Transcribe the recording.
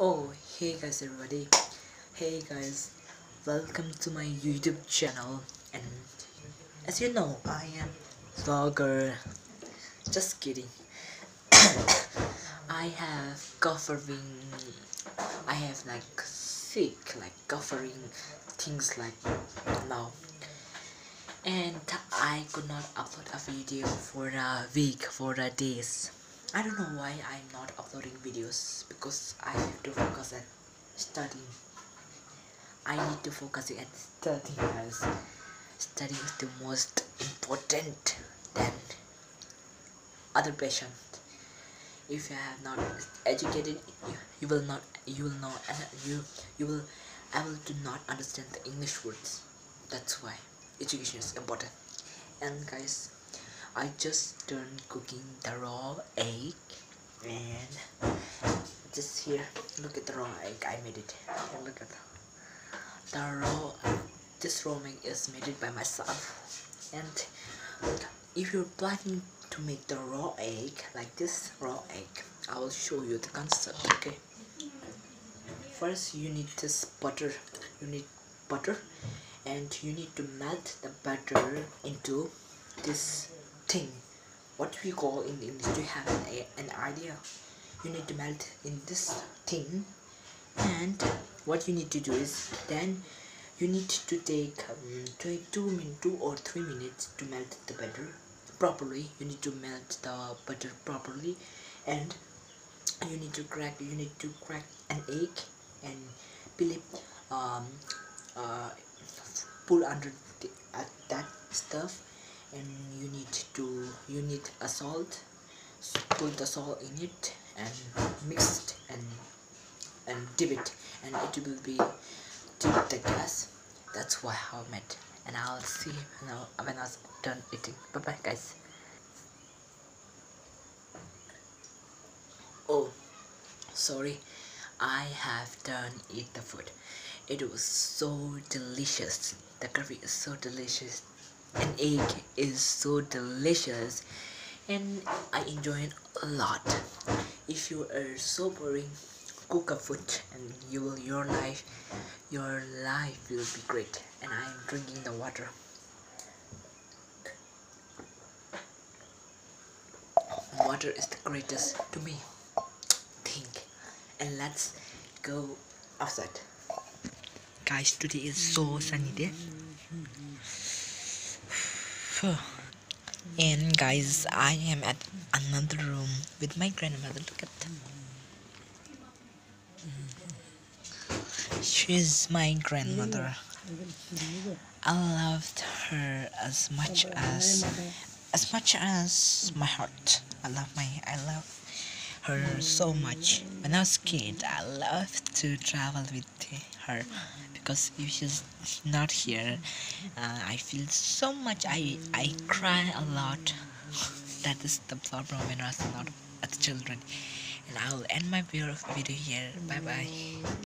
oh hey guys everybody. Hey guys welcome to my youtube channel. And as you know i am vlogger. Just kidding. I have covering i have like sick like covering things like now. And i could not upload a video for a week for a days I don't know why I'm not uploading videos because I have to focus at studying. I need to focus at studying as studying is the most important than other passion. If you have not educated, you, you will not, you will not, you, you will able to not understand the English words. That's why education is important. And guys, I just turned cooking the raw egg and just here look at the raw egg I made it. And look at the raw this raw egg is made it by myself. And if you're planning to make the raw egg like this raw egg I will show you the concept okay? First you need this butter you need butter and you need to melt the butter into this thing what we call in English you have an, an idea you need to melt in this thing and what you need to do is then you need to take um, 22 minutes 2 or 3 minutes to melt the butter properly. You need to melt the butter properly and you need to crack you need to crack an egg and peel it um, uh, pull under the, uh, that stuff and you need to you need a salt put the salt in it and mix it and and dip it and it will be dip the gas. That's why I made. And I'll see you now when I was done eating. Bye bye guys. Oh sorry. I have done eat the food. It was so delicious. The curry is so delicious an egg is so delicious and I enjoy it a lot. If you are so boring, cook a food and you will your life your life will be great and I am drinking the water. Water is the greatest to me. Think and let's go outside. Guys, today is so sunny day and guys I am at another room with my grandmother. Look at them. She's my grandmother. I loved her as much as as much as my heart. I love my I love her so much. When I was a kid I loved to travel with her because if she's not here uh, I feel so much I I cry a lot. That is the problem when I was not as children. And I will end my video here. Bye bye